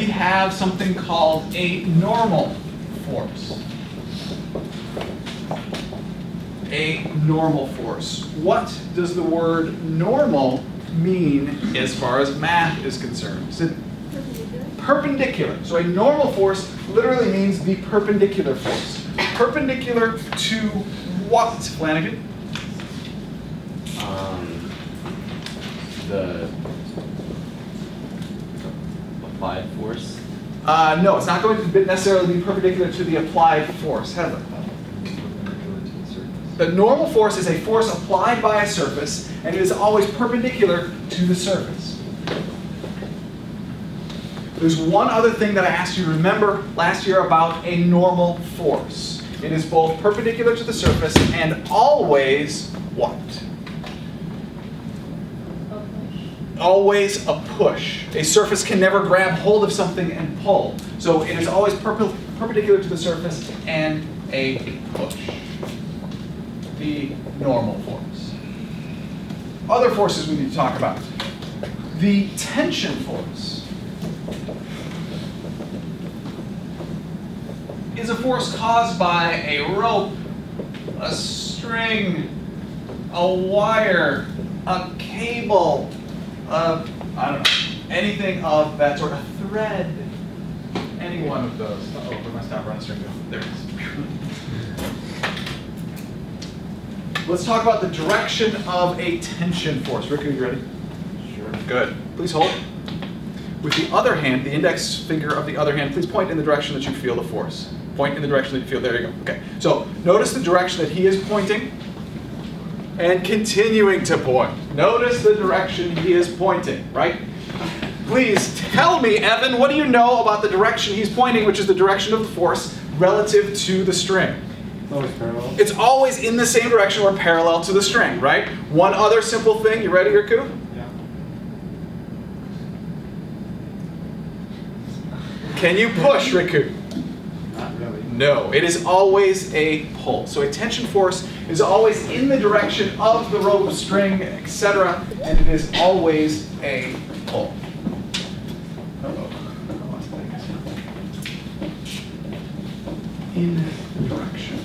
we have something called a normal force. A normal force. What does the word normal mean as far as math is concerned? Is it perpendicular? So a normal force literally means the perpendicular force. Perpendicular to what, Flanagan? Um, the applied force. Uh, no, it's not going to necessarily be perpendicular to the applied force. Heather? The normal force is a force applied by a surface, and it is always perpendicular to the surface. There's one other thing that I asked you to remember last year about a normal force. It is both perpendicular to the surface and always what? Always a push. A surface can never grab hold of something and pull. So it is always perp perpendicular to the surface and a push. The normal force. Other forces we need to talk about. The tension force is a force caused by a rope, a string, a wire, a cable, a, I don't know, anything of that sort of thread. Any one of those. Uh oh, where my stopper on the string go? There it is. Let's talk about the direction of a tension force. Rick, are you ready? Sure. Good. Please hold. With the other hand, the index finger of the other hand, please point in the direction that you feel the force. Point in the direction that you feel. There you go. Okay. So notice the direction that he is pointing and continuing to point. Notice the direction he is pointing, right? Please tell me, Evan, what do you know about the direction he's pointing, which is the direction of the force relative to the string? Always parallel. It's always in the same direction or parallel to the string, right? One other simple thing. You ready, Riku? Yeah. Can you push, Riku? Not really. No, it is always a pull. So a tension force is always in the direction of the rope, string, etc., and it is always a pull. In direction